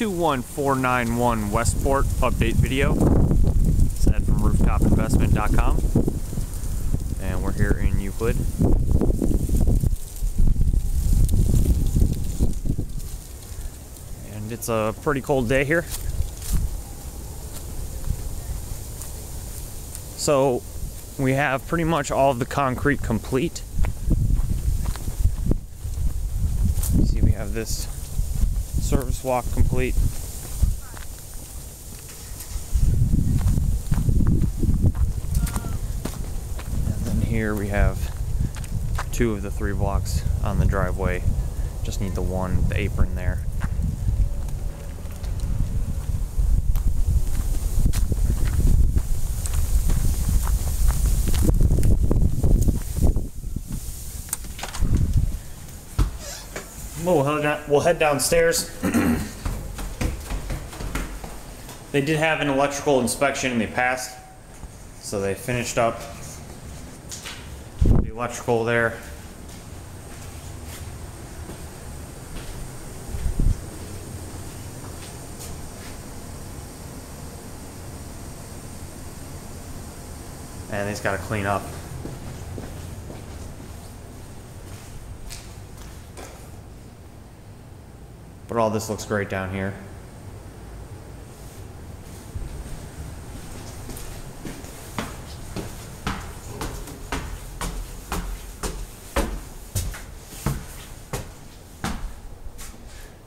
21491 Westport update video. Said from rooftopinvestment.com. And we're here in Euclid. And it's a pretty cold day here. So we have pretty much all of the concrete complete. See, we have this service walk complete. And then here we have two of the three blocks on the driveway. Just need the one, the apron there. We'll head, down, we'll head downstairs. they did have an electrical inspection and they passed. So they finished up the electrical there. And he's got to clean up. But all this looks great down here.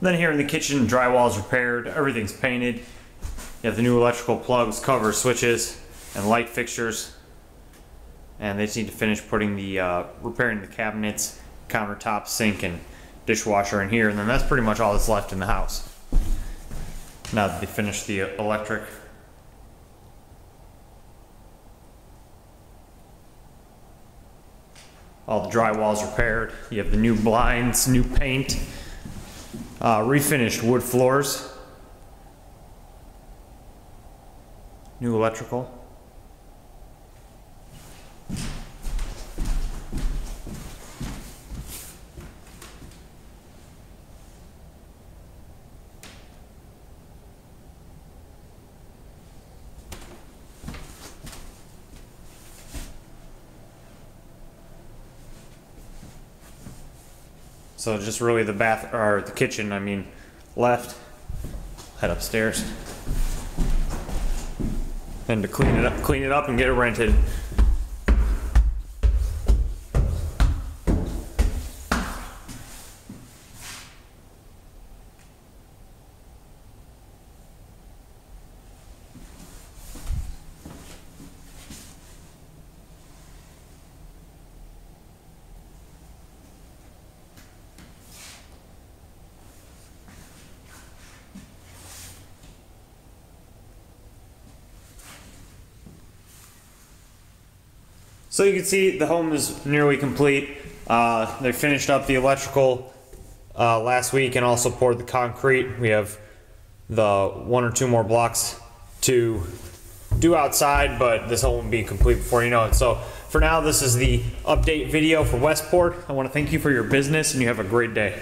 Then here in the kitchen, drywall's repaired, everything's painted. You have the new electrical plugs, covers, switches, and light fixtures. And they just need to finish putting the, uh, repairing the cabinets, countertop, sink, and dishwasher in here, and then that's pretty much all that's left in the house. Now that they finished the electric. All the drywall's repaired. You have the new blinds, new paint, uh, refinished wood floors, new electrical. So just really the bath or the kitchen, I mean, left, head upstairs. And to clean it up, clean it up and get it rented. So you can see the home is nearly complete. Uh, they finished up the electrical uh, last week and also poured the concrete. We have the one or two more blocks to do outside, but this home will be complete before you know it. So for now, this is the update video for Westport. I want to thank you for your business and you have a great day.